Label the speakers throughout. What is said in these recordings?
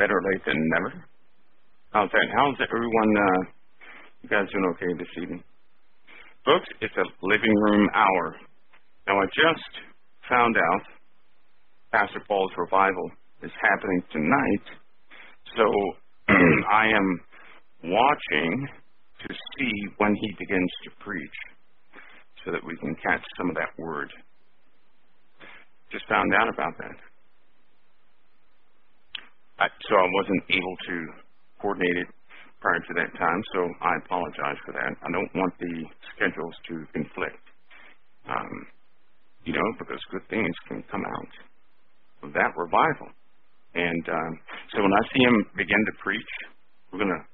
Speaker 1: Better late than never. How's that? How's everyone? Uh, you guys doing okay this evening? Folks, it's a living room hour. Now, I just found out Pastor Paul's revival is happening tonight, so I am watching to see when he begins to preach so that we can catch some of that word. Just found out about that. I, so I wasn't able to coordinate it prior to that time, so I apologize for that. I don't want the schedules to conflict, um, you know, because good things can come out of that revival. And um, so when I see him begin to preach, we're going to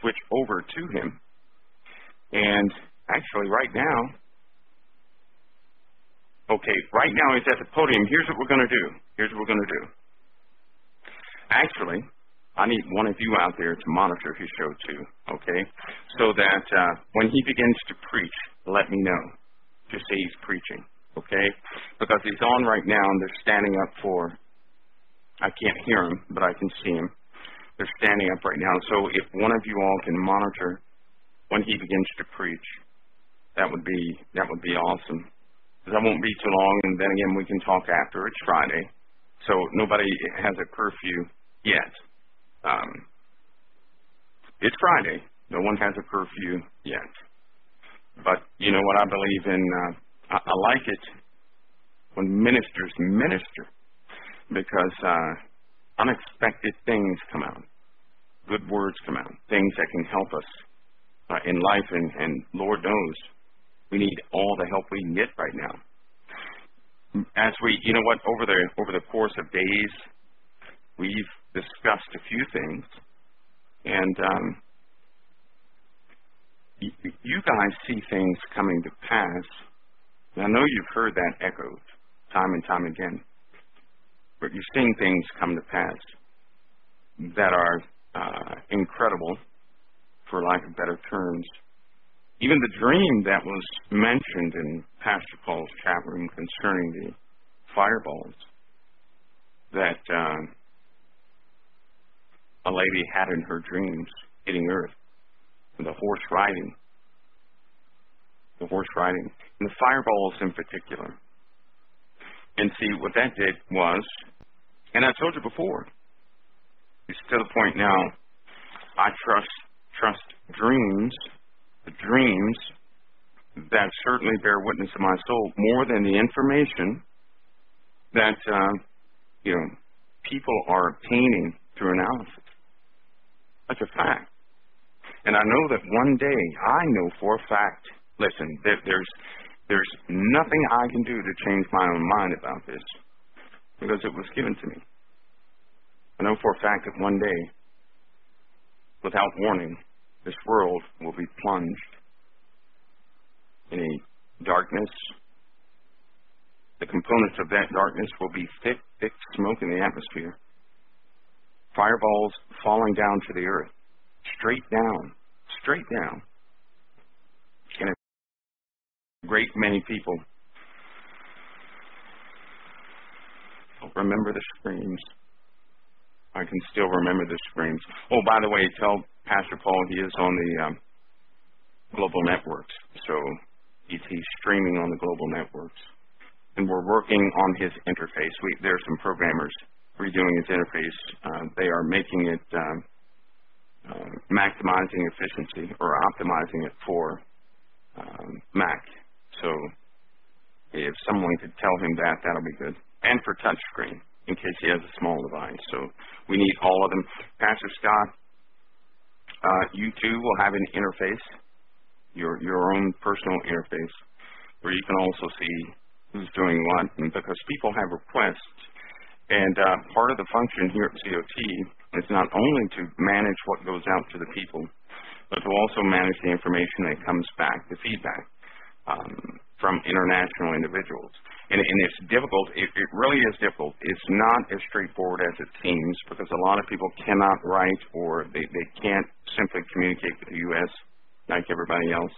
Speaker 1: switch over to him. And actually, right now, okay, right now he's at the podium. Here's what we're going to do. Here's what we're going to do. Actually, I need one of you out there to monitor his show too, okay? So that uh, when he begins to preach, let me know. Just say he's preaching, okay? Because he's on right now and they're standing up for, I can't hear him, but I can see him. They're standing up right now. So if one of you all can monitor when he begins to preach, that would be that would be awesome. Because I won't be too long, and then again we can talk after. It's Friday, so nobody has a curfew yet. Um, it's Friday. No one has a curfew yet. But you know what I believe in? Uh, I, I like it when ministers minister because uh, unexpected things come out, good words come out, things that can help us uh, in life. And, and Lord knows we need all the help we can get right now. As we, you know what, over the over the course of days, we've discussed a few things, and um, you guys see things coming to pass. And I know you've heard that echoed time and time again, but you're seeing things come to pass that are uh, incredible, for lack of better terms. Even the dream that was mentioned in Pastor Paul's chat room concerning the fireballs that. Uh, a lady had in her dreams hitting earth, and the horse riding, the horse riding, and the fireballs in particular. And see, what that did was, and I told you before, it's to the point now, I trust trust dreams, dreams that certainly bear witness to my soul more than the information that uh, you know people are obtaining through analysis. That's a fact. And I know that one day, I know for a fact, listen, there, there's, there's nothing I can do to change my own mind about this because it was given to me. I know for a fact that one day, without warning, this world will be plunged in a darkness. The components of that darkness will be thick, thick smoke in the atmosphere fireballs falling down to the earth, straight down, straight down. And a great many people remember the screams. I can still remember the screams. Oh, by the way, tell Pastor Paul he is on the um, global networks. So he's, he's streaming on the global networks. And we're working on his interface. We, there are some programmers redoing its interface. Uh, they are making it um, uh, maximizing efficiency or optimizing it for um, Mac. So if someone could tell him that, that'll be good. And for touchscreen, in case he has a small device. So we need all of them. Pastor Scott, uh, you too will have an interface, your your own personal interface, where you can also see who's doing what. And because people have requests and uh, part of the function here at COT is not only to manage what goes out to the people, but to also manage the information that comes back, the feedback um, from international individuals. And, and it's difficult. It, it really is difficult. It's not as straightforward as it seems because a lot of people cannot write or they, they can't simply communicate with the U.S. like everybody else.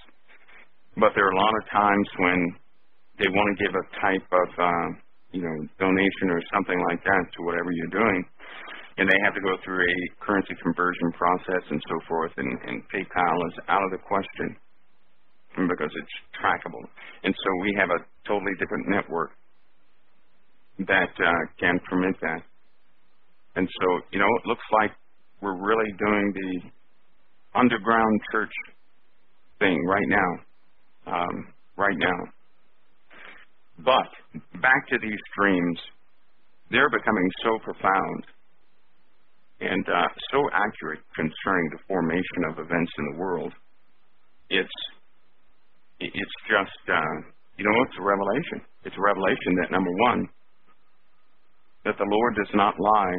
Speaker 1: But there are a lot of times when they want to give a type of uh, you know, donation or something like that to whatever you're doing. and they have to go through a currency conversion process and so forth, and, and PayPal is out of the question because it's trackable. And so we have a totally different network that uh, can permit that. And so, you know, it looks like we're really doing the underground church thing right now. Um, right now. But back to these dreams, they're becoming so profound and uh, so accurate concerning the formation of events in the world. It's it's just uh, you know it's a revelation. It's a revelation that number one that the Lord does not lie,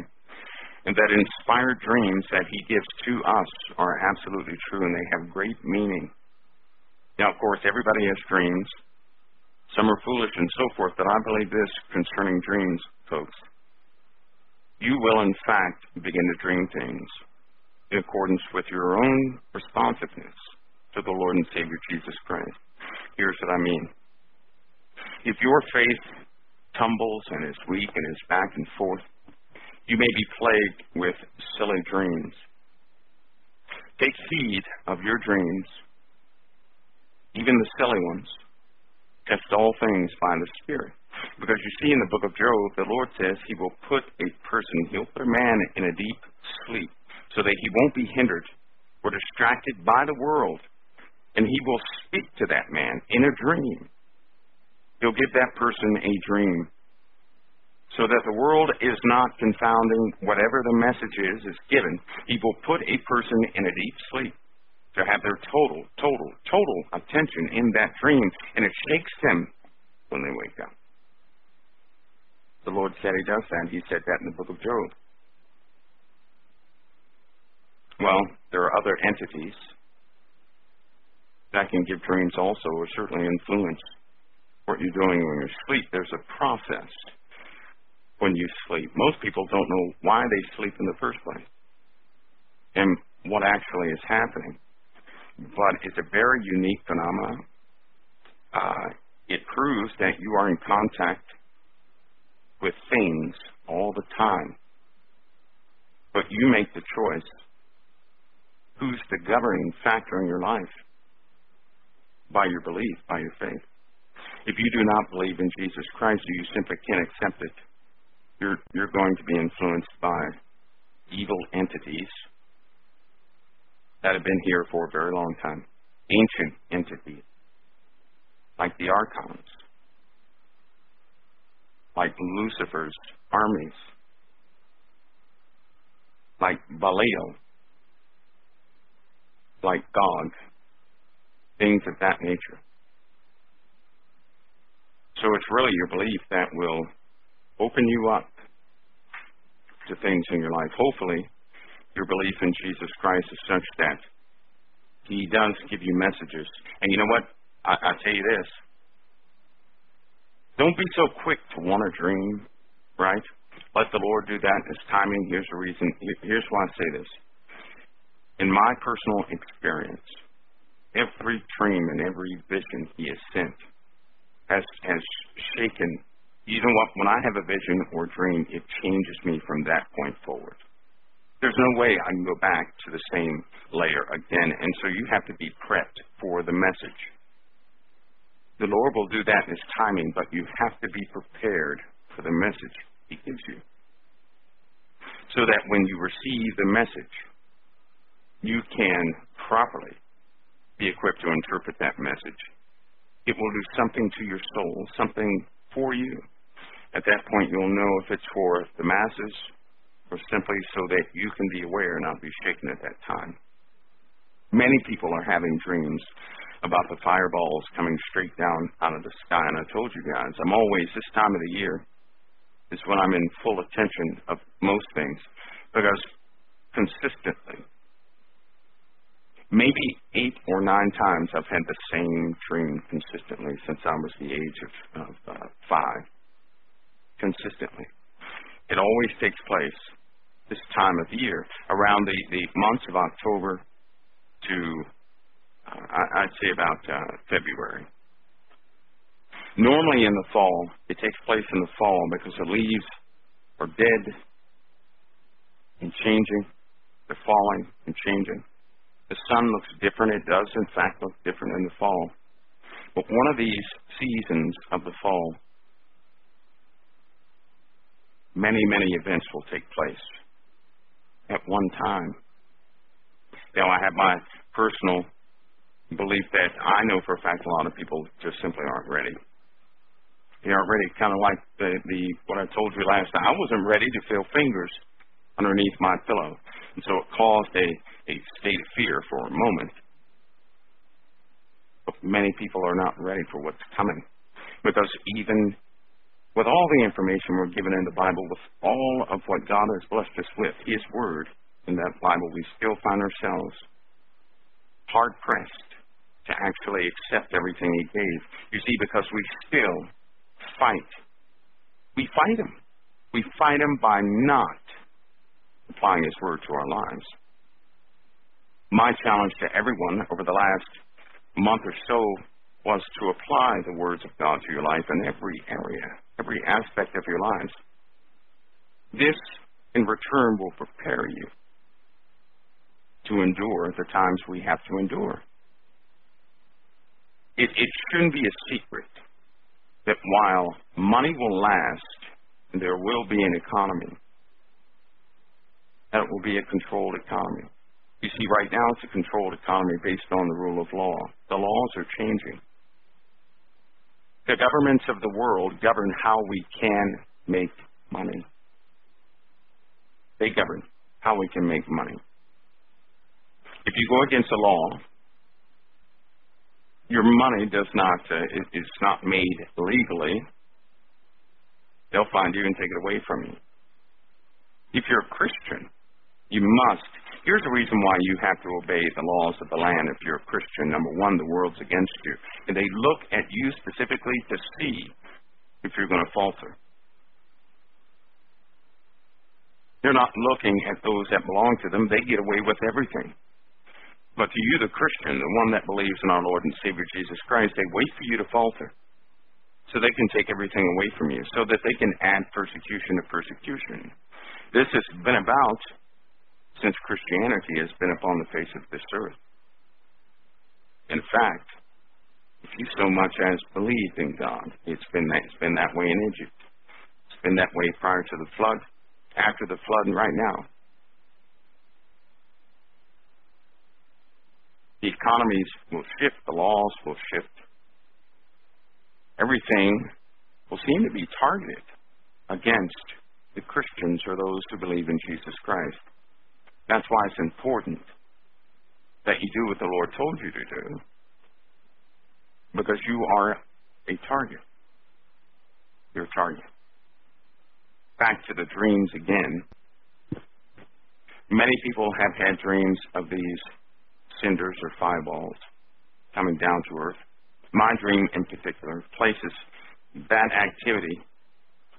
Speaker 1: and that inspired dreams that He gives to us are absolutely true and they have great meaning. Now, of course, everybody has dreams. Some are foolish and so forth, but I believe this concerning dreams, folks. You will, in fact, begin to dream things in accordance with your own responsiveness to the Lord and Savior Jesus Christ. Here's what I mean. If your faith tumbles and is weak and is back and forth, you may be plagued with silly dreams. Take heed of your dreams, even the silly ones. Test all things by the Spirit. Because you see in the book of Job, the Lord says he will put a person, he'll put a man in a deep sleep so that he won't be hindered or distracted by the world. And he will speak to that man in a dream. He'll give that person a dream so that the world is not confounding whatever the message is is given. He will put a person in a deep sleep to have their total, total, total attention in that dream, and it shakes them when they wake up. The Lord said He does that. He said that in the book of Job. Well, there are other entities that can give dreams also, or certainly influence what you're doing when you sleep. There's a process when you sleep. Most people don't know why they sleep in the first place and what actually is happening. But it's a very unique phenomenon. Uh, it proves that you are in contact with things all the time. But you make the choice. Who's the governing factor in your life? By your belief, by your faith. If you do not believe in Jesus Christ, you simply can't accept it. You're, you're going to be influenced by evil entities that have been here for a very long time, ancient entities, like the archons, like Lucifer's armies, like Belial, like Gog, things of that nature. So it's really your belief that will open you up to things in your life. Hopefully, your belief in Jesus Christ is such that He does give you messages. And you know what? I, I tell you this. Don't be so quick to want a dream, right? Let the Lord do that His timing. Here's the reason. Here's why I say this. In my personal experience, every dream and every vision He has sent has, has shaken you know what? When I have a vision or dream, it changes me from that point forward. There's no way I can go back to the same layer again, and so you have to be prepped for the message. The Lord will do that in His timing, but you have to be prepared for the message He gives you. So that when you receive the message, you can properly be equipped to interpret that message. It will do something to your soul, something for you. At that point, you'll know if it's for the masses or simply so that you can be aware and not be shaken at that time. Many people are having dreams about the fireballs coming straight down out of the sky. And I told you guys, I'm always, this time of the year is when I'm in full attention of most things because consistently, maybe eight or nine times I've had the same dream consistently since I was the age of, of uh, five consistently. It always takes place this time of year, around the, the months of October to, uh, I'd say about uh, February. Normally in the fall, it takes place in the fall because the leaves are dead and changing, they're falling and changing. The sun looks different. It does, in fact, look different in the fall. But one of these seasons of the fall, many, many events will take place at one time. Now, I have my personal belief that I know for a fact a lot of people just simply aren't ready. They aren't ready, kind of like the, the what I told you last time. I wasn't ready to feel fingers underneath my pillow, and so it caused a, a state of fear for a moment. But many people are not ready for what's coming because even with all the information we're given in the Bible, with all of what God has blessed us with, His Word in that Bible, we still find ourselves hard pressed to actually accept everything He gave. You see, because we still fight. We fight Him. We fight Him by not applying His Word to our lives. My challenge to everyone over the last month or so was to apply the words of God to your life in every area, every aspect of your lives. This, in return, will prepare you to endure the times we have to endure. It, it shouldn't be a secret that while money will last, there will be an economy. That will be a controlled economy. You see, right now it's a controlled economy based on the rule of law. The laws are changing. The governments of the world govern how we can make money. They govern how we can make money. If you go against the law, your money does not uh, is not made legally. They'll find you and take it away from you. If you're a Christian, you must Here's the reason why you have to obey the laws of the land if you're a Christian. Number one, the world's against you. And they look at you specifically to see if you're going to falter. They're not looking at those that belong to them. They get away with everything. But to you, the Christian, the one that believes in our Lord and Savior Jesus Christ, they wait for you to falter so they can take everything away from you, so that they can add persecution to persecution. This has been about since Christianity has been upon the face of this earth. In fact, if you so much as believed in God, it's been that, it's been that way in Egypt. It's been that way prior to the flood, after the flood, and right now. The economies will shift, the laws will shift. Everything will seem to be targeted against the Christians or those who believe in Jesus Christ. That's why it's important that you do what the Lord told you to do. Because you are a target. You're a target. Back to the dreams again. Many people have had dreams of these cinders or fireballs coming down to earth. My dream in particular places that activity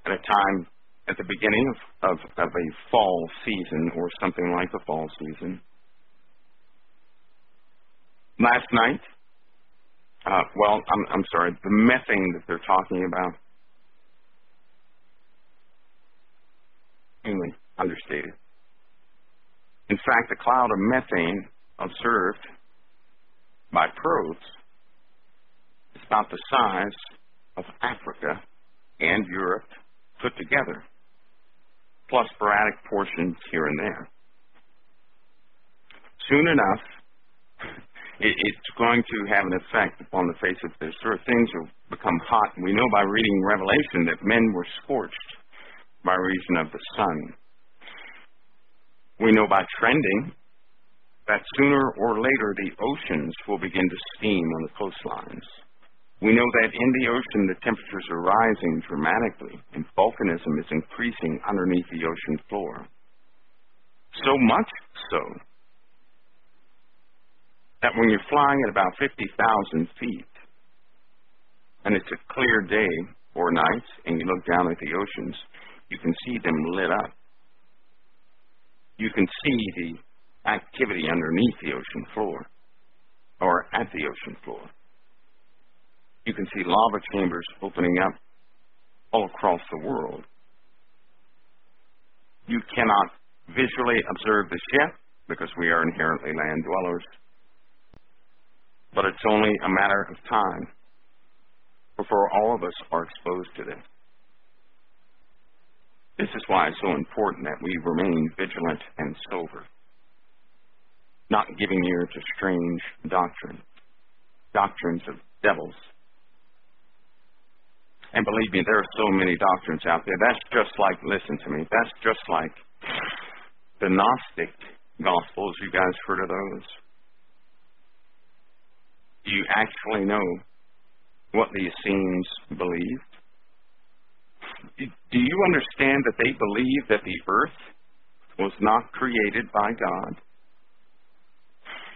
Speaker 1: at a time at the beginning of, of, of a fall season or something like a fall season. Last night, uh, well, I'm, I'm sorry, the methane that they're talking about, anyway, understated. In fact, the cloud of methane observed by probes is about the size of Africa and Europe put together plus sporadic portions here and there. Soon enough, it, it's going to have an effect upon the face of this earth. Things will become hot. We know by reading Revelation that men were scorched by reason of the sun. We know by trending that sooner or later the oceans will begin to steam on the coastlines. We know that in the ocean the temperatures are rising dramatically and volcanism is increasing underneath the ocean floor. So much so that when you're flying at about 50,000 feet and it's a clear day or night and you look down at the oceans, you can see them lit up. You can see the activity underneath the ocean floor or at the ocean floor. You can see lava chambers opening up all across the world. You cannot visually observe this yet because we are inherently land dwellers. But it's only a matter of time before all of us are exposed to this. This is why it's so important that we remain vigilant and sober, not giving ear to strange doctrines, doctrines of devils. And believe me, there are so many doctrines out there. That's just like, listen to me, that's just like the Gnostic Gospels. You guys heard of those? Do you actually know what the Essenes believed? Do you understand that they believe that the earth was not created by God?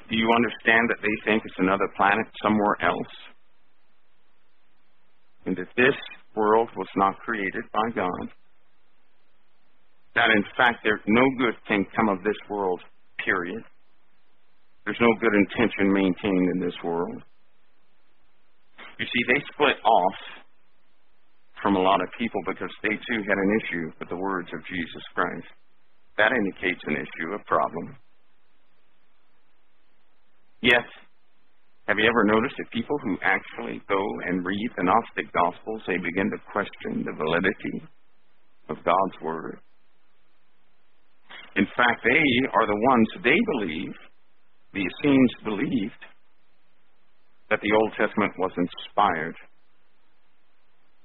Speaker 1: Do you understand that they think it's another planet somewhere else? And that this world was not created by God? That in fact there no good can come of this world, period. There's no good intention maintained in this world. You see, they split off from a lot of people because they too had an issue with the words of Jesus Christ. That indicates an issue, a problem. Yes, have you ever noticed that people who actually go and read the Gnostic Gospels, they begin to question the validity of God's Word? In fact, they are the ones they believe, the Essenes believed, that the Old Testament was inspired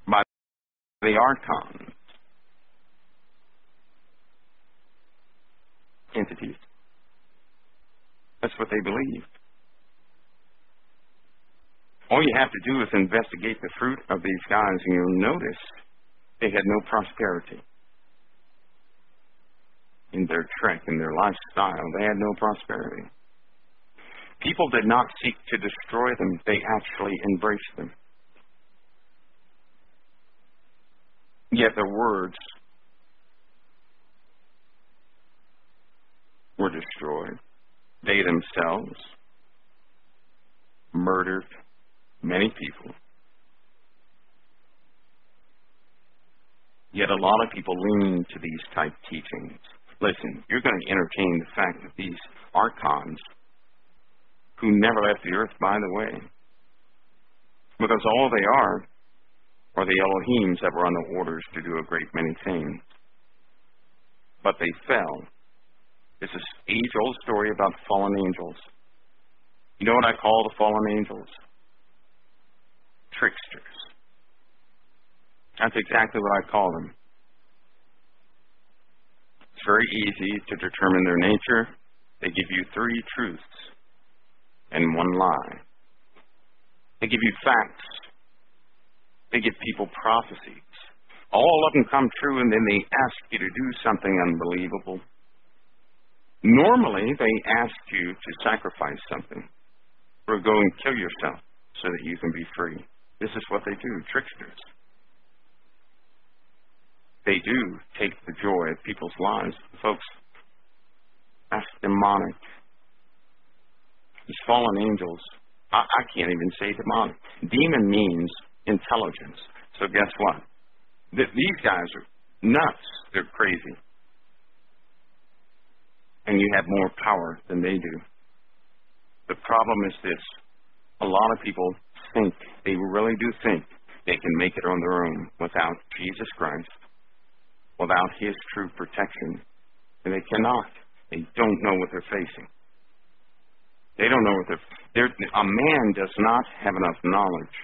Speaker 1: by the archons, entities. That's what they believed. All you have to do is investigate the fruit of these guys, and you'll notice they had no prosperity in their trek, in their lifestyle. They had no prosperity. People did not seek to destroy them, they actually embraced them. Yet their words were destroyed. They themselves murdered many people. Yet a lot of people lean to these type teachings. Listen, you're going to entertain the fact that these archons who never left the earth, by the way. Because all they are are the Elohims that were on the orders to do a great many things. But they fell. It's this age old story about fallen angels. You know what I call the fallen angels? Tricksters. That's exactly what I call them. It's very easy to determine their nature. They give you three truths and one lie. They give you facts. They give people prophecies. All of them come true, and then they ask you to do something unbelievable. Normally, they ask you to sacrifice something or go and kill yourself so that you can be free. This is what they do, tricksters. They do take the joy of people's lives. Folks, that's demonic. These fallen angels, I, I can't even say demonic. Demon means intelligence. So guess what? Th- these guys are nuts. They're crazy. And you have more power than they do. The problem is this a lot of people think, they really do think, they can make it on their own without Jesus Christ, without His true protection. And they cannot. They don't know what they're facing. They don't know what they're, they're. A man does not have enough knowledge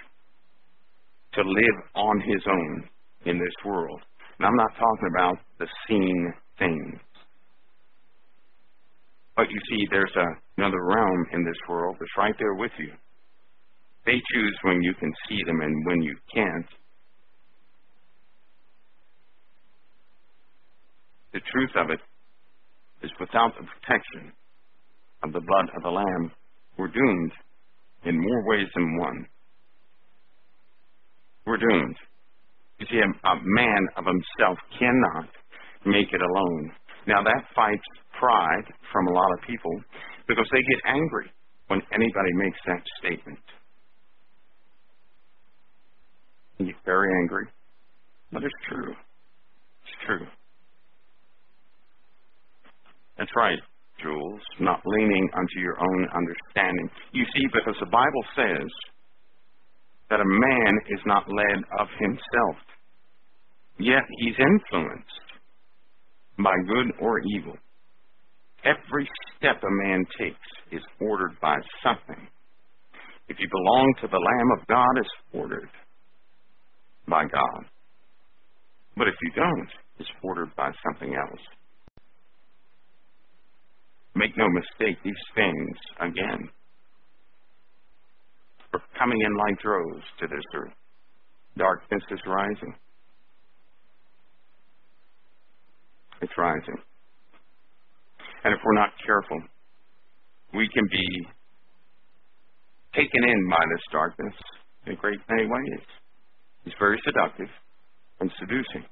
Speaker 1: to live on his own in this world. And I'm not talking about the seen things. But you see, there's a, another realm in this world that's right there with you. They choose when you can see them and when you can't. The truth of it is without the protection of the blood of the Lamb, we're doomed in more ways than one. We're doomed. You see, a, a man of himself cannot make it alone. Now, that fights pride from a lot of people because they get angry when anybody makes that statement. They get very angry. But it's true. It's true. That's right, Jules, not leaning unto your own understanding. You see, because the Bible says that a man is not led of himself, yet he's influenced by good or evil. Every step a man takes is ordered by something. If you belong to the Lamb of God, it's ordered by God. But if you don't, it's ordered by something else. Make no mistake, these things, again, are coming in like droves to this earth. Darkness is rising. It's rising. And if we're not careful, we can be taken in by this darkness in great many ways. It's very seductive and seducing.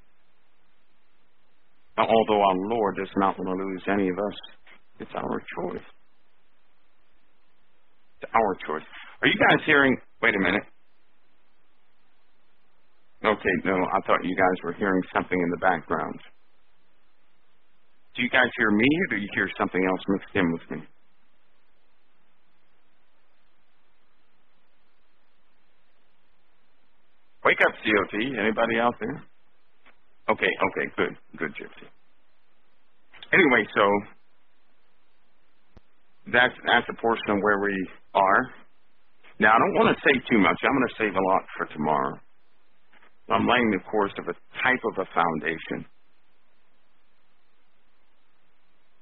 Speaker 1: Now, although our Lord does not want to lose any of us, it's our choice. It's our choice. Are you guys hearing? Wait a minute. Okay, no, I thought you guys were hearing something in the background. Do you guys hear me, or do you hear something else mixed in with me? Wake up, COT. Anybody out there? Okay, okay, good, good, Gypsy. Anyway, so that's that's a portion of where we are. Now, I don't want to say too much. I'm going to save a lot for tomorrow. I'm laying the course of a type of a foundation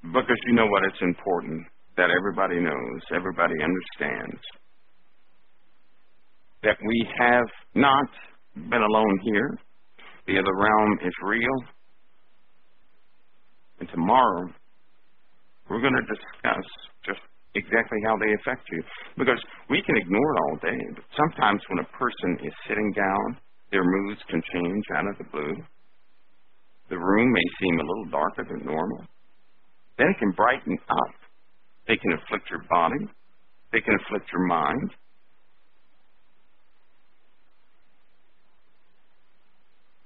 Speaker 1: because you know what? It's important that everybody knows, everybody understands that we have not been alone here. The other realm is real. And tomorrow, we're going to discuss just exactly how they affect you. Because we can ignore it all day, but sometimes when a person is sitting down, their moods can change out of the blue. The room may seem a little darker than normal. Then it can brighten up. They can afflict your body. They can afflict your mind.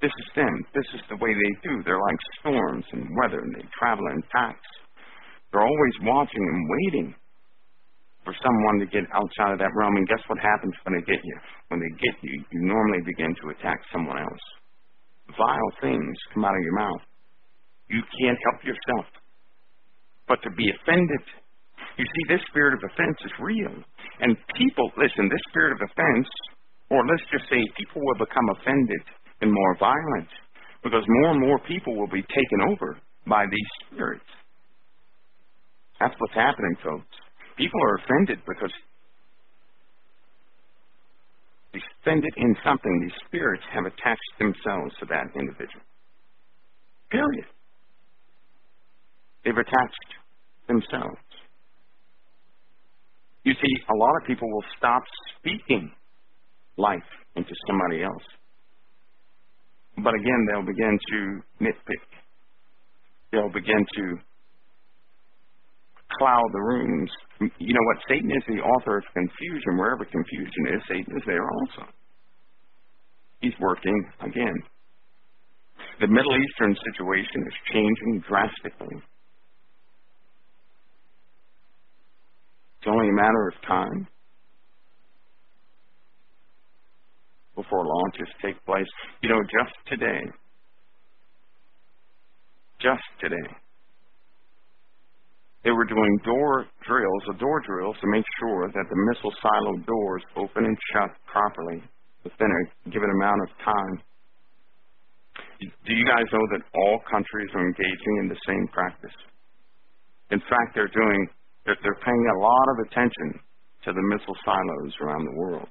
Speaker 1: This is them. This is the way they do. They're like storms and weather, and they travel in packs. They're always watching and waiting for someone to get outside of that realm. And guess what happens when they get you? When they get you, you normally begin to attack someone else. Vile things come out of your mouth. You can't help yourself but to be offended. You see, this spirit of offense is real. And people, listen, this spirit of offense, or let's just say people will become offended and more violent because more and more people will be taken over by these spirits. That's what's happening, folks. People are offended because they're offended in something. These spirits have attached themselves to that individual. Period. They've attached themselves. You see, a lot of people will stop speaking life into somebody else. But again, they'll begin to nitpick. They'll begin to cloud the rooms. You know what? Satan is the author of confusion. Wherever confusion is, Satan is there also. He's working again. The Middle Eastern situation is changing drastically. It's only a matter of time. Before launches take place. You know, just today, just today, they were doing door drills, a door drills, to make sure that the missile silo doors open and shut properly within a given amount of time. Do you guys know that all countries are engaging in the same practice? In fact, they're doing, they're, they're paying a lot of attention to the missile silos around the world.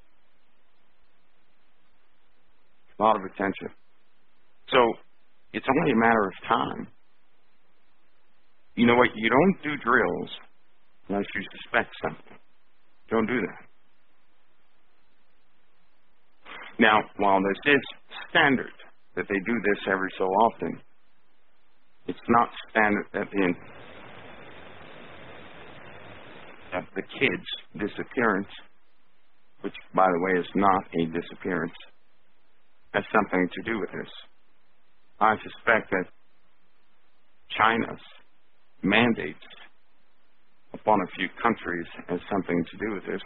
Speaker 1: A lot of attention. So it's only a matter of time. You know what? You don't do drills unless you suspect something. Don't do that. Now, while this is standard that they do this every so often, it's not standard that the, that the kid's disappearance, which, by the way, is not a disappearance, has something to do with this. I suspect that China's mandates upon a few countries has something to do with this.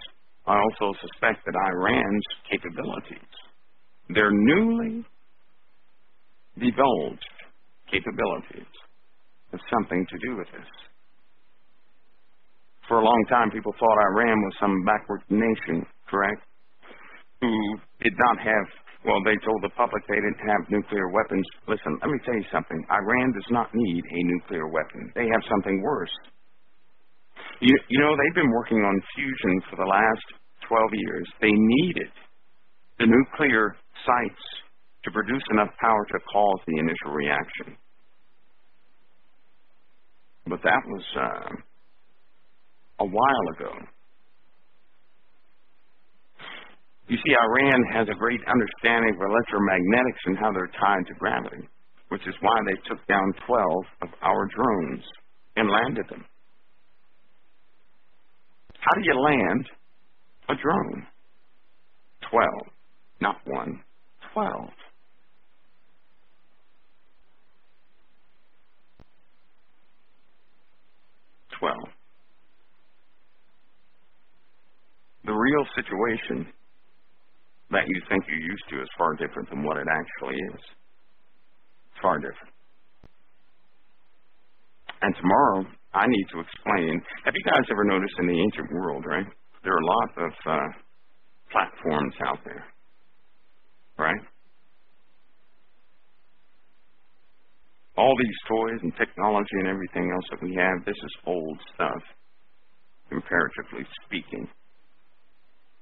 Speaker 1: I also suspect that Iran's capabilities, their newly divulged capabilities, have something to do with this. For a long time, people thought Iran was some backward nation, correct? Who did not have, well, they told the public they didn't have nuclear weapons. Listen, let me tell you something. Iran does not need a nuclear weapon. They have something worse. You, you know, they've been working on fusion for the last 12 years. They needed the nuclear sites to produce enough power to cause the initial reaction. But that was uh, a while ago. You see, Iran has a great understanding of electromagnetics and how they're tied to gravity, which is why they took down 12 of our drones and landed them. How do you land a drone? 12, not one, 12. Twelve. the real situation that you think you're used to is far different than what it actually is. Far different. And tomorrow, I need to explain. Have you guys ever noticed in the ancient world, right? There are a lot of uh, platforms out there, right? All these toys and technology and everything else that we have, this is old stuff, comparatively speaking.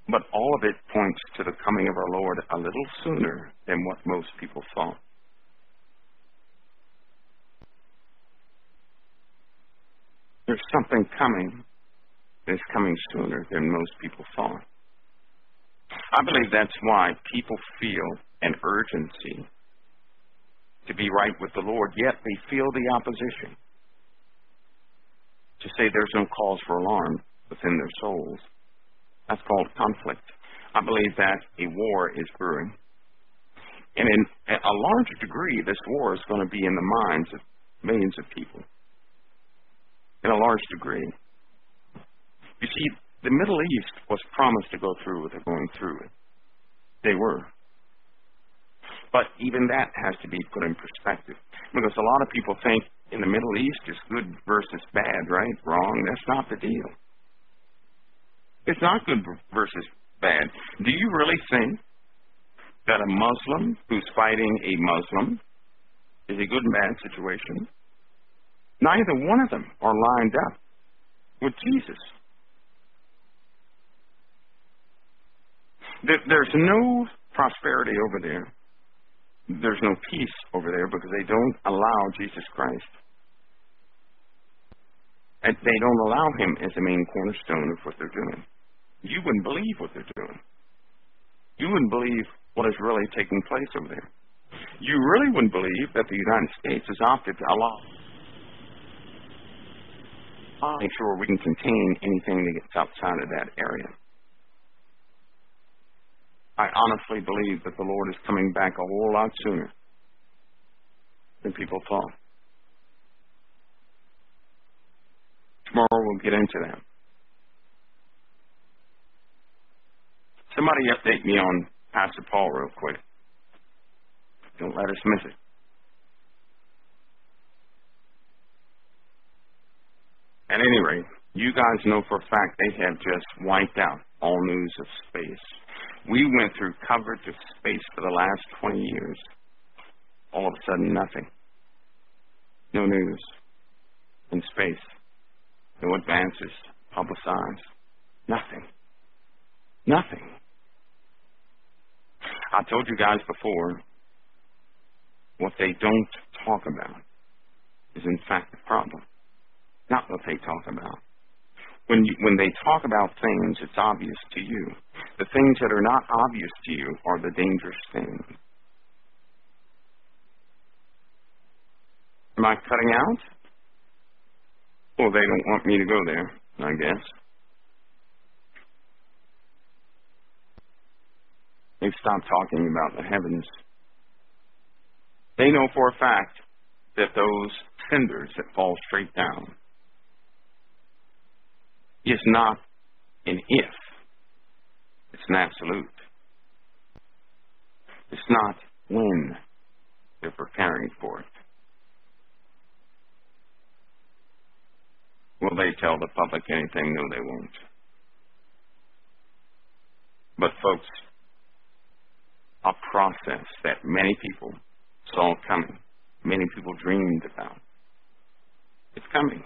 Speaker 1: But all of it points to the coming of our Lord a little sooner than what most people thought. There's something coming that's coming sooner than most people thought. I believe that's why people feel an urgency to be right with the Lord, yet they feel the opposition. To say there's no cause for alarm within their souls. That's called conflict. I believe that a war is brewing. And in a large degree, this war is going to be in the minds of millions of people. In a large degree. You see, the Middle East was promised to go through with it going through. They were. But even that has to be put in perspective. Because a lot of people think in the Middle East is good versus bad, right? Wrong. That's not the deal. It's not good versus bad. Do you really think that a Muslim who's fighting a Muslim is a good and bad situation? Neither one of them are lined up with Jesus. There's no prosperity over there. There's no peace over there because they don't allow Jesus Christ. And they don't allow him as the main cornerstone of what they're doing you wouldn't believe what they're doing. You wouldn't believe what is really taking place over there. You really wouldn't believe that the United States has opted to allow make sure we can contain anything that gets outside of that area. I honestly believe that the Lord is coming back a whole lot sooner than people thought. Tomorrow we'll get into that. Somebody update me on Pastor Paul real quick. Don't let us miss it. At any rate, you guys know for a fact they have just wiped out all news of space. We went through coverage of space for the last 20 years. All of a sudden, nothing. No news in space. No advances publicized. Nothing. Nothing. I told you guys before, what they don't talk about is in fact the problem, not what they talk about. When you, when they talk about things, it's obvious to you. The things that are not obvious to you are the dangerous things. Am I cutting out? Well, they don't want me to go there, I guess. They've stopped talking about the heavens. They know for a fact that those cinders that fall straight down is not an if, it's an absolute. It's not when they're preparing for it. Will they tell the public anything? No, they won't. But, folks, a process that many people saw coming, many people dreamed about, it's coming.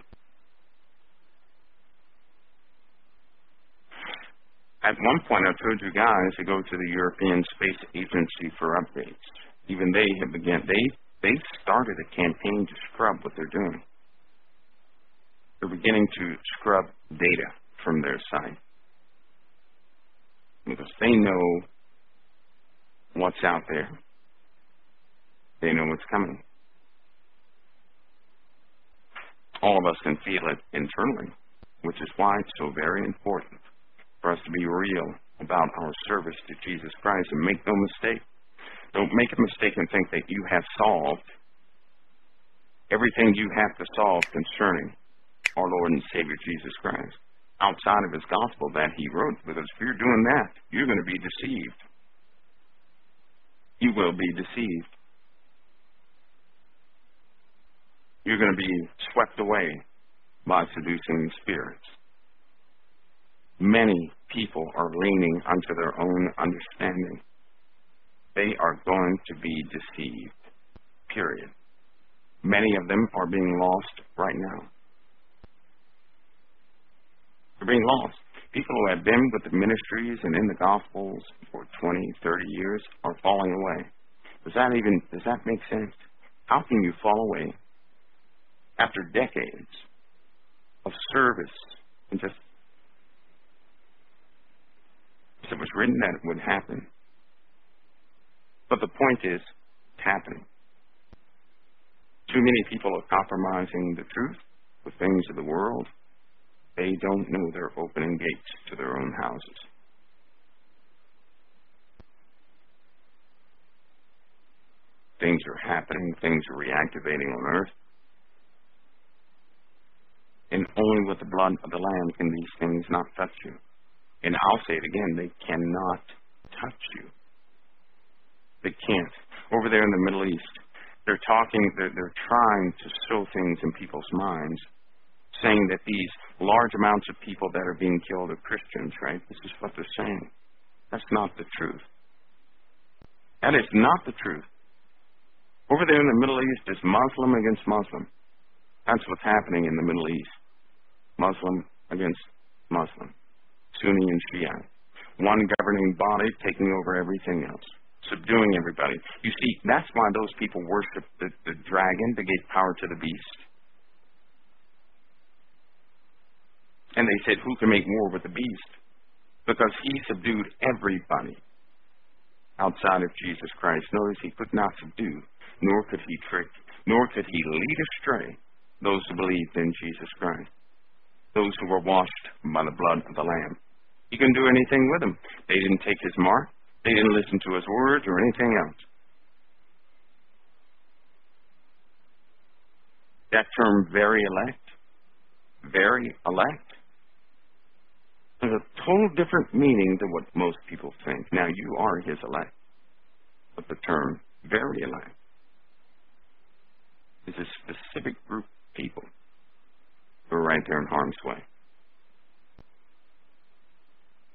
Speaker 1: At one point, I told you guys to go to the European Space Agency for updates. Even they have begun. They they started a campaign to scrub what they're doing. They're beginning to scrub data from their site because they know what's out there. They know what's coming. All of us can feel it internally, which is why it's so very important for us to be real about our service to Jesus Christ and make no mistake. Don't make a mistake and think that you have solved everything you have to solve concerning our Lord and Savior Jesus Christ outside of his gospel that he wrote. Because if you're doing that, you're going to be deceived. You will be deceived. You're going to be swept away by seducing spirits. Many people are leaning unto their own understanding. They are going to be deceived. Period. Many of them are being lost right now. They're being lost. People who have been with the ministries and in the Gospels for 20, 30 years are falling away. Does that even does that make sense? How can you fall away after decades of service and just it was written that it would happen. But the point is, it's happening. Too many people are compromising the truth with things of the world they don't know they're opening gates to their own houses. Things are happening, things are reactivating on earth. And only with the blood of the Lamb can these things not touch you. And I'll say it again, they cannot touch you. They can't. Over there in the Middle East, they're talking, they're, they're trying to sow things in people's minds saying that these large amounts of people that are being killed are Christians, right? This is what they're saying. That's not the truth. That is not the truth. Over there in the Middle East, it's Muslim against Muslim. That's what's happening in the Middle East. Muslim against Muslim. Sunni and Shia. One governing body taking over everything else. Subduing everybody. You see, that's why those people worship the, the dragon. They gave power to the beast. And they said, Who can make war with the beast? Because he subdued everybody outside of Jesus Christ. Notice he could not subdue, nor could he trick, nor could he lead astray those who believed in Jesus Christ, those who were washed by the blood of the Lamb. He couldn't do anything with them. They didn't take his mark, they didn't listen to his words or anything else. That term, very elect, very elect, has a total different meaning than what most people think. Now, you are his elect, but the term very elect is a specific group of people who are right there in harm's way.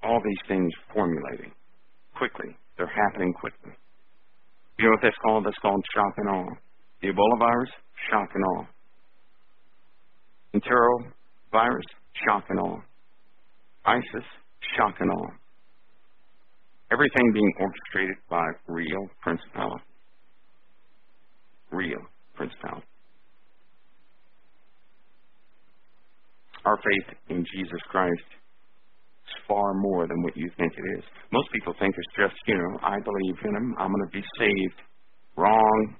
Speaker 1: All these things formulating quickly. They're happening quickly. You know what that's called? That's called shock and awe. The Ebola virus, shock and awe. Entero virus, shock and awe. ISIS, shock and awe. Everything being orchestrated by real principality. Real principality. Our faith in Jesus Christ is far more than what you think it is. Most people think it's just, you know, I believe in Him, I'm going to be saved. Wrong.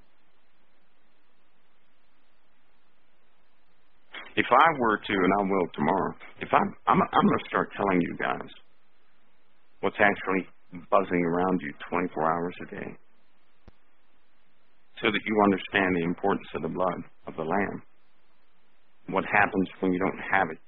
Speaker 1: If I were to, and I will tomorrow, if I'm, I'm, I'm going to start telling you guys what's actually buzzing around you 24 hours a day so that you understand the importance of the blood of the Lamb. What happens when you don't have it?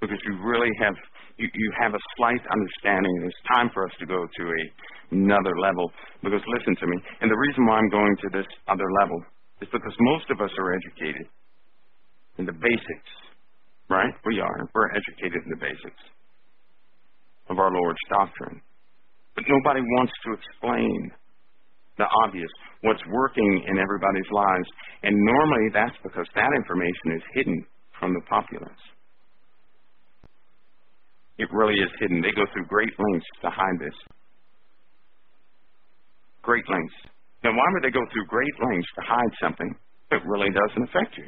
Speaker 1: Because you really have you, you have a slight understanding. It's time for us to go to a another level. Because listen to me, and the reason why I'm going to this other level is because most of us are educated in the basics, right? We are. We're educated in the basics of our Lord's doctrine. But nobody wants to explain the obvious, what's working in everybody's lives. And normally that's because that information is hidden from the populace. It really is hidden. They go through great lengths to hide this. Great lengths. Now, why would they go through great lengths to hide something that really doesn't affect you?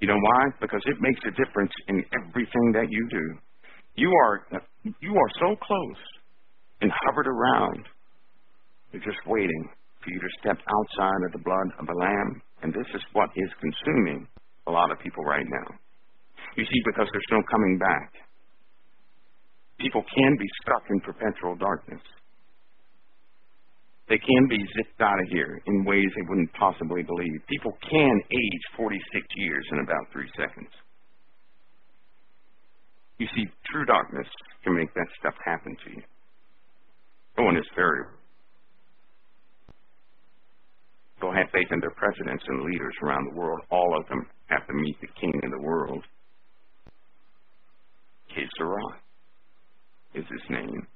Speaker 1: You know why? Because it makes a difference in everything that you do. You are you are so close and hovered around. You're just waiting for you to step outside of the blood of the Lamb. And this is what is consuming a lot of people right now. You see, because there's no coming back. People can be stuck in perpetual darkness. They can be zipped out of here in ways they wouldn't possibly believe. People can age 46 years in about three seconds. You see, true darkness can make that stuff happen to you. No one is very. They'll have faith in their presidents and leaders around the world. All of them have to meet the king of the world. Que is his name.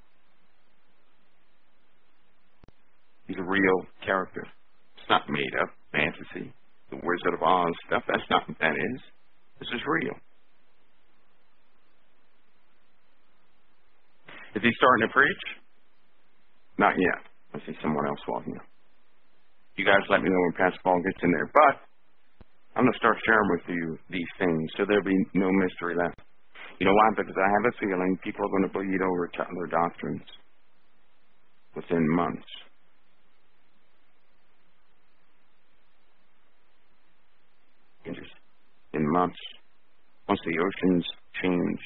Speaker 1: He's a real character. It's not made up fantasy. The Wizard of Oz stuff, that's not what that is. This is real. Is he starting to preach? Not yet. I see someone else walking up. You guys let me know when Pastor Paul gets in there. But I'm going to start sharing with you these things so there'll be no mystery left. You know why? Because I have a feeling people are going to bleed over to other doctrines within months. In months, once the oceans change,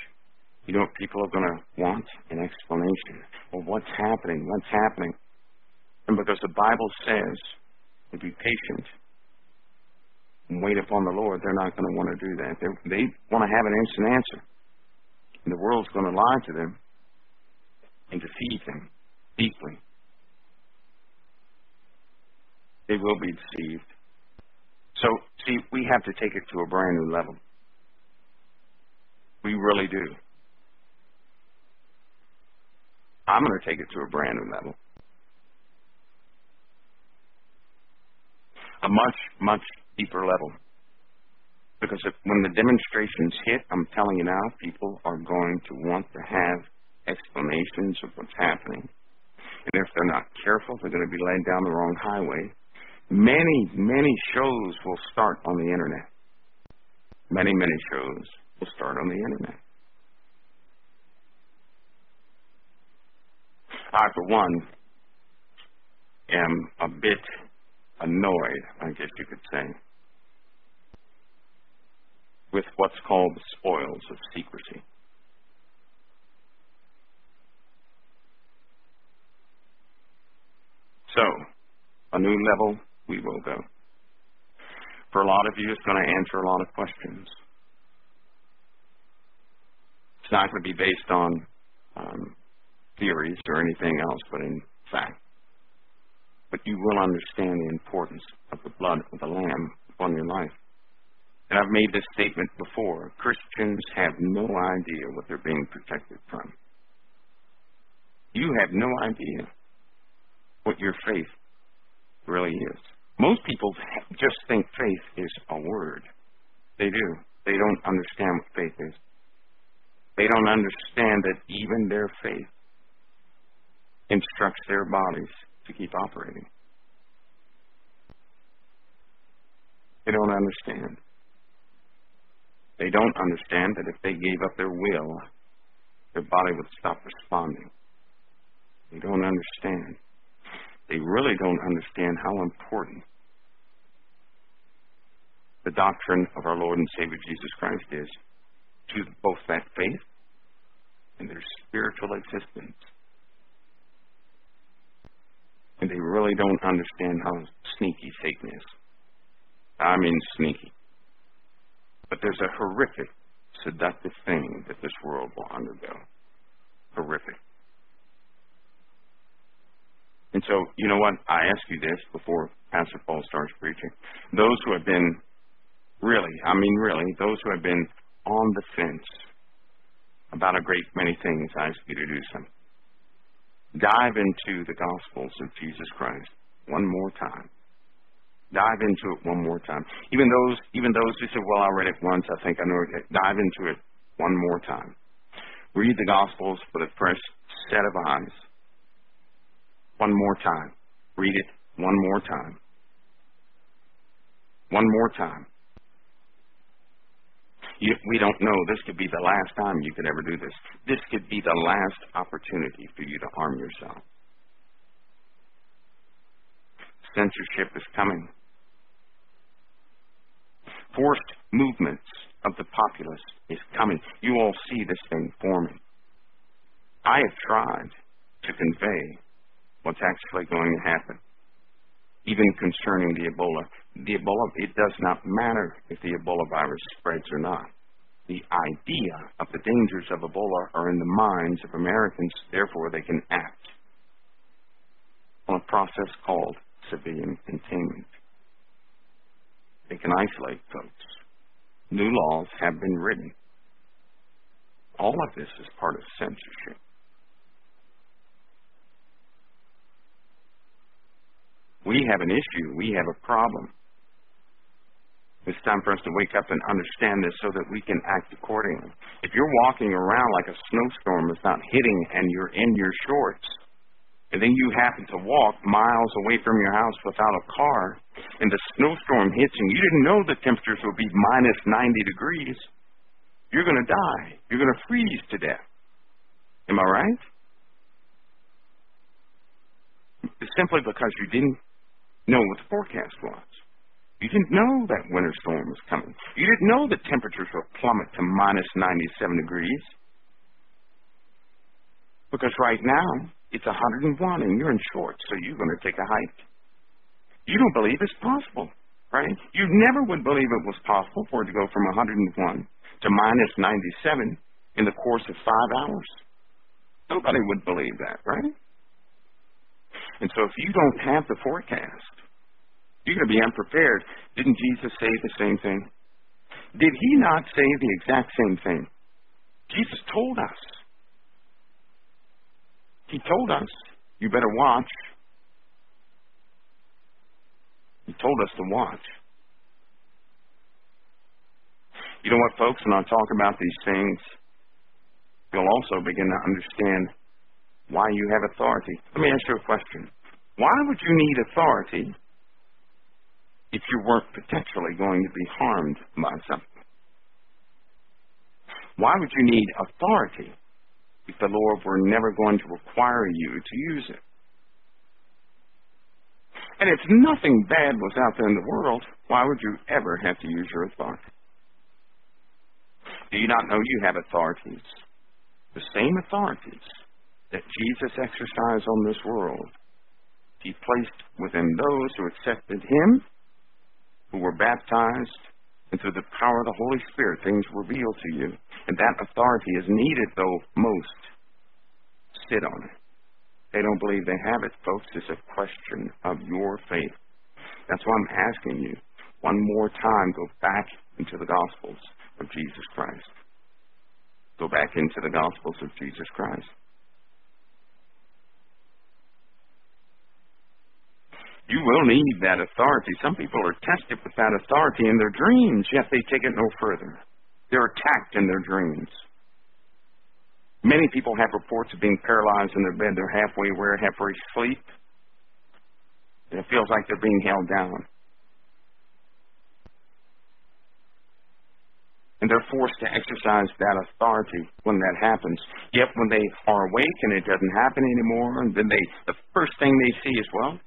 Speaker 1: you know what people are going to want? An explanation. Well, what's happening? What's happening? And because the Bible says to be patient and wait upon the Lord, they're not going to want to do that. They're, they want to have an instant answer. And the world's going to lie to them and deceive them deeply. They will be deceived. So, see, we have to take it to a brand new level. We really do. I'm going to take it to a brand new level. A much, much deeper level. Because if, when the demonstrations hit, I'm telling you now, people are going to want to have explanations of what's happening. And if they're not careful, they're going to be led down the wrong highway. Many, many shows will start on the internet. Many, many shows will start on the internet. I, for one, am a bit annoyed, I guess you could say with what's called the spoils of secrecy. So, a new level we will go. For a lot of you, it's going to answer a lot of questions. It's not going to be based on um, theories or anything else, but in fact. But you will understand the importance of the blood of the Lamb upon your life. And I've made this statement before Christians have no idea what they're being protected from. You have no idea what your faith really is. Most people just think faith is a word. They do. They don't understand what faith is. They don't understand that even their faith instructs their bodies to keep operating. They don't understand. They don't understand that if they gave up their will, their body would stop responding. They don't understand. They really don't understand how important the doctrine of our Lord and Savior Jesus Christ is to both that faith and their spiritual existence. And they really don't understand how sneaky Satan is. I mean, sneaky. But there's a horrific seductive thing that this world will undergo. Horrific. And so, you know what? I ask you this before Pastor Paul starts preaching. Those who have been really, I mean, really, those who have been on the fence about a great many things, I ask you to do something. Dive into the Gospels of Jesus Christ one more time. Dive into it one more time. Even those, even those who said, "Well, I read it once. I think I know it." Dive into it one more time. Read the Gospels with a fresh set of eyes. One more time. Read it one more time. One more time. You, we don't know. This could be the last time you could ever do this. This could be the last opportunity for you to harm yourself. Censorship is coming. Forced movements of the populace is coming. You all see this thing forming. I have tried to convey what's actually going to happen, even concerning the Ebola. The Ebola, it does not matter if the Ebola virus spreads or not. The idea of the dangers of Ebola are in the minds of Americans, therefore, they can act on a process called civilian containment. They can isolate folks. New laws have been written. All of this is part of censorship. We have an issue. We have a problem. It's time for us to wake up and understand this so that we can act accordingly. If you're walking around like a snowstorm is not hitting and you're in your shorts, and then you happen to walk miles away from your house without a car, and the snowstorm hits, and you didn't know the temperatures would be minus 90 degrees, you're going to die. You're going to freeze to death. Am I right? It's simply because you didn't know what the forecast was. You didn't know that winter storm was coming. You didn't know the temperatures would plummet to minus 97 degrees. Because right now, it's 101 and you're in shorts, so you're going to take a hike. You don't believe it's possible, right? You never would believe it was possible for it to go from 101 to minus 97 in the course of five hours. Nobody would believe that, right? And so if you don't have the forecast, you're going to be unprepared. Didn't Jesus say the same thing? Did he not say the exact same thing? Jesus told us he told us, you better watch. He told us to watch. You know what, folks, when I talk about these things, you'll also begin to understand why you have authority. Let me ask you a question. Why would you need authority if you weren't potentially going to be harmed by something? Why would you need authority if the Lord were never going to require you to use it. And if nothing bad was out there in the world, why would you ever have to use your authority? Do you not know you have authorities? The same authorities that Jesus exercised on this world, he placed within those who accepted him, who were baptized, and through the power of the Holy Spirit, things revealed to you. And that authority is needed, though most sit on it. They don't believe they have it, folks. It's a question of your faith. That's why I'm asking you one more time go back into the Gospels of Jesus Christ. Go back into the Gospels of Jesus Christ. You will need that authority. Some people are tested with that authority in their dreams, yet they take it no further. They're attacked in their dreams. Many people have reports of being paralyzed in their bed. They're halfway aware, halfway asleep. And it feels like they're being held down. And they're forced to exercise that authority when that happens. Yet when they are awake and it doesn't happen anymore, and then they the first thing they see is, well,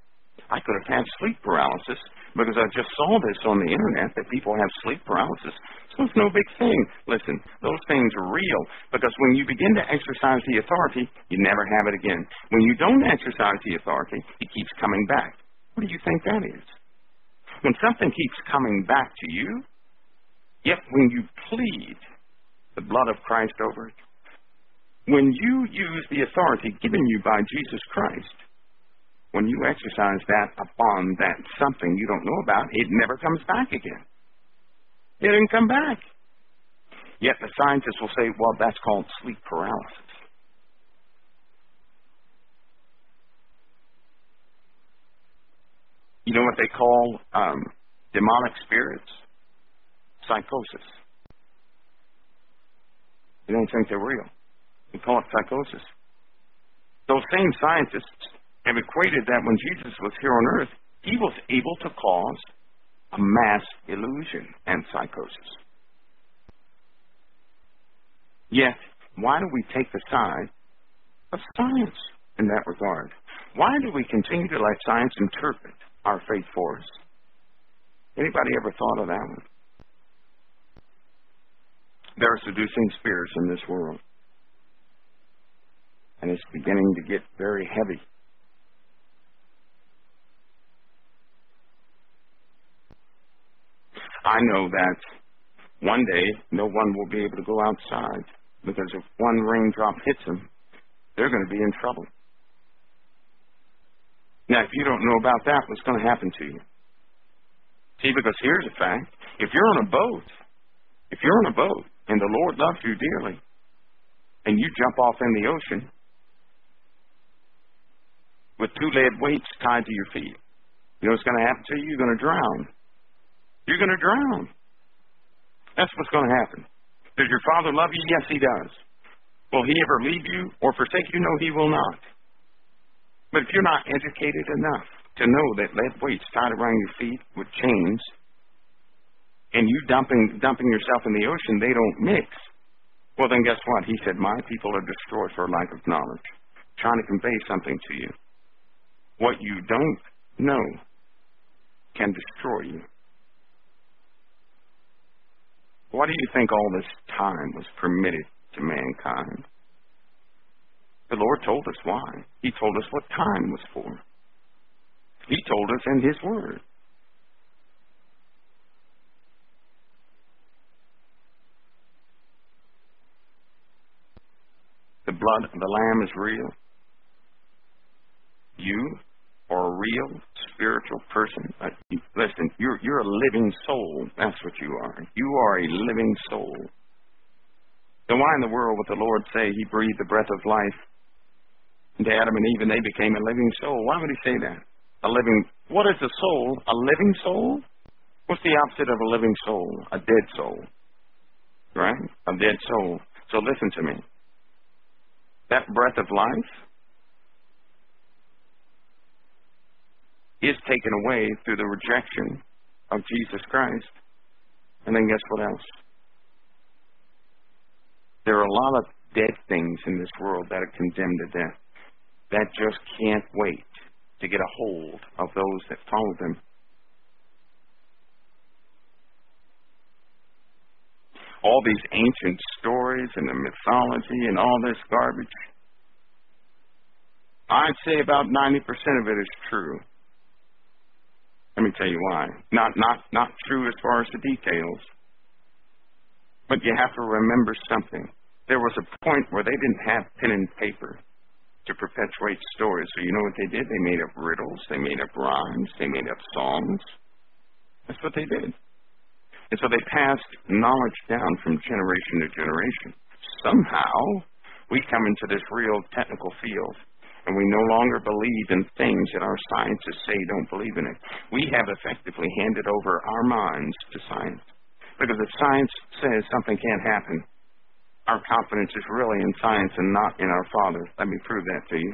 Speaker 1: I could have had sleep paralysis because I just saw this on the internet that people have sleep paralysis. So it's no big thing. Listen, those things are real because when you begin to exercise the authority, you never have it again. When you don't exercise the authority, it keeps coming back. What do you think that is? When something keeps coming back to you, yet when you plead the blood of Christ over it. When you use the authority given you by Jesus Christ, when you exercise that upon that something you don't know about, it never comes back again. It didn't come back. Yet the scientists will say, well, that's called sleep paralysis. You know what they call um, demonic spirits? Psychosis. They don't think they're real. They call it psychosis. Those same scientists have equated that when Jesus was here on earth, he was able to cause a mass illusion and psychosis. Yet, why do we take the side of science in that regard? Why do we continue to let science interpret our faith for us? Anybody ever thought of that one? There are seducing spirits in this world. And it's beginning to get very heavy. I know that one day no one will be able to go outside because if one raindrop hits them, they're going to be in trouble. Now, if you don't know about that, what's going to happen to you? See, because here's a fact. If you're on a boat, if you're on a boat and the Lord loves you dearly, and you jump off in the ocean with two lead weights tied to your feet, you know what's going to happen to you? You're going to drown. You're going to drown. That's what's going to happen. Does your Father love you? Yes, He does. Will He ever leave you or forsake you? No, He will not. But if you're not educated enough to know that lead weights tied around your feet with chains, and you dumping dumping yourself in the ocean, they don't mix. Well, then guess what? He said, "My people are destroyed for lack of knowledge." Trying to convey something to you. What you don't know can destroy you. Why do you think all this time was permitted to mankind? The Lord told us why. He told us what time was for. He told us in His Word. The blood of the Lamb is real. You are a real spiritual person. Uh, listen, you're you're a living soul. That's what you are. You are a living soul. Then why in the world would the Lord say He breathed the breath of life into Adam and Eve and they became a living soul? Why would He say that? A living. What is a soul? A living soul? What's the opposite of a living soul? A dead soul. Right? A dead soul. So listen to me. That breath of life is taken away through the rejection of Jesus Christ. And then guess what else? There are a lot of dead things in this world that are condemned to death that just can't wait to get a hold of those that follow them. All these ancient stories and the mythology and all this garbage, I'd say about 90% of it is true. Let me tell you why. Not not not true as far as the details. But you have to remember something. There was a point where they didn't have pen and paper to perpetuate stories. So you know what they did? They made up riddles, they made up rhymes, they made up songs. That's what they did. And so they passed knowledge down from generation to generation. Somehow, we come into this real technical field and we no longer believe in things that our scientists say don't believe in it. We have effectively handed over our minds to science. Because if science says something can't happen, our confidence is really in science and not in our Father. Let me prove that to you.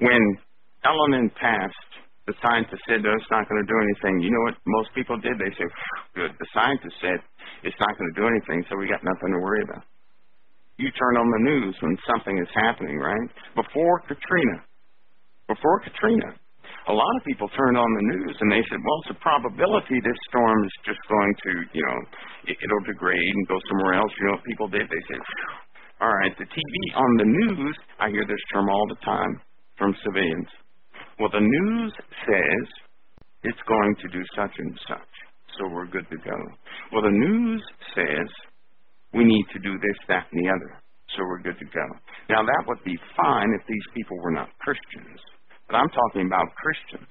Speaker 1: When Elenin passed, the scientist said no, it's not going to do anything. You know what most people did? They said, good. The scientist said it's not going to do anything, so we got nothing to worry about you turn on the news when something is happening, right? Before Katrina, before Katrina, a lot of people turned on the news and they said, well, it's a probability this storm is just going to, you know, it, it'll degrade and go somewhere else. You know what people did? They said, all right, the TV on the news, I hear this term all the time from civilians. Well, the news says it's going to do such and such, so we're good to go. Well, the news says We need to do this, that, and the other. So we're good to go. Now, that would be fine if these people were not Christians. But I'm talking about Christians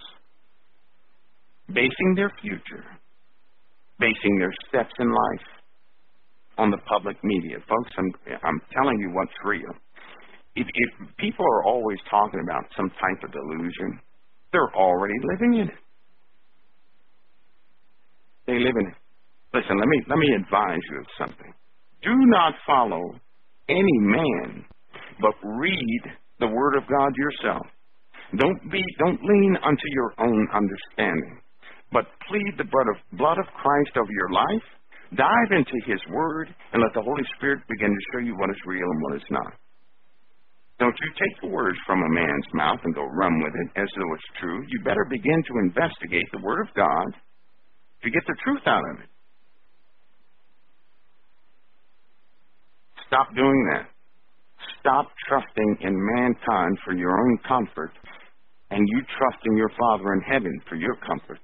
Speaker 1: basing their future, basing their steps in life on the public media. Folks, I'm, I'm telling you what's real. If, if people are always talking about some type of delusion, they're already living in it. They live in it. Listen, let me let me advise you of something. Do not follow any man, but read the word of God yourself. Don't be don't lean unto your own understanding, but plead the blood of blood of Christ over your life. Dive into his word and let the Holy Spirit begin to show you what is real and what is not. Don't you take the words from a man's mouth and go run with it as though it's true. You better begin to investigate the Word of God to get the truth out of it. Stop doing that. Stop trusting in mankind for your own comfort and you trust in your Father in heaven for your comfort.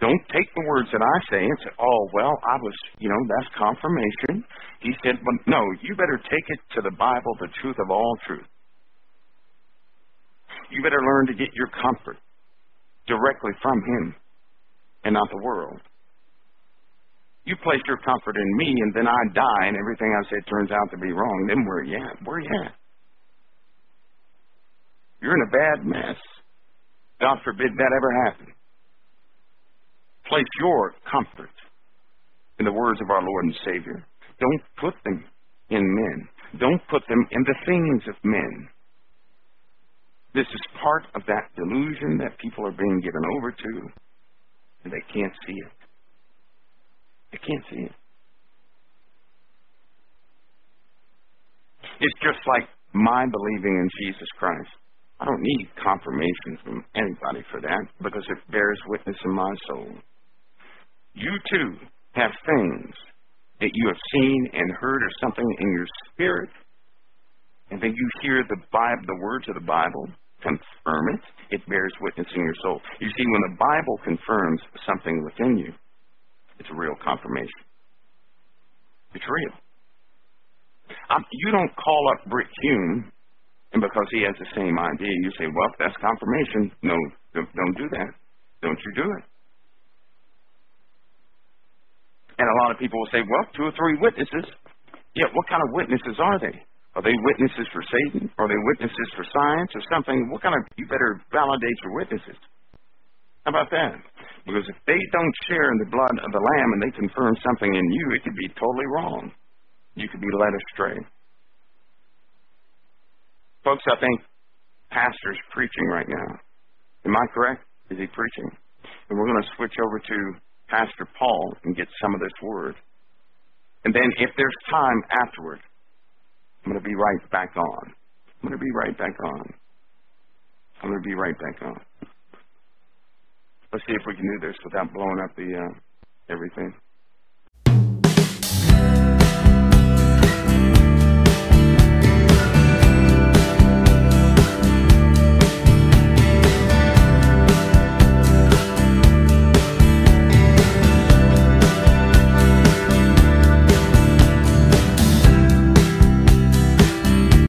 Speaker 1: Don't take the words that I say and say, oh, well, I was, you know, that's confirmation. He said, but no, you better take it to the Bible, the truth of all truth. You better learn to get your comfort directly from Him and not the world. You place your comfort in me, and then I die, and everything I say turns out to be wrong. Then where you at? Where you at? You're in a bad mess. God forbid that ever happen. Place your comfort in the words of our Lord and Savior. Don't put them in men. Don't put them in the things of men. This is part of that delusion that people are being given over to, and they can't see it. They can't see it. It's just like my believing in Jesus Christ. I don't need confirmation from anybody for that because it bears witness in my soul. You too have things that you have seen and heard or something in your spirit, and then you hear the Bible, the words of the Bible confirm it. It bears witness in your soul. You see, when the Bible confirms something within you, it's a real confirmation. It's real. Um, you don't call up Brit Hume, and because he has the same idea, you say, "Well, that's confirmation." No, don't, don't do that. Don't you do it. And a lot of people will say, well, two or three witnesses. Yeah, what kind of witnesses are they? Are they witnesses for Satan? Are they witnesses for science or something? What kind of, you better validate your witnesses. How about that? Because if they don't share in the blood of the Lamb and they confirm something in you, it could be totally wrong. You could be led astray. Folks, I think pastor's preaching right now. Am I correct? Is he preaching? And we're going to switch over to Pastor Paul and get some of this word. And then if there's time afterward, I'm going to be right back on. I'm going to be right back on. I'm going to be right back on. Let's see if we can do this without blowing up the uh, everything.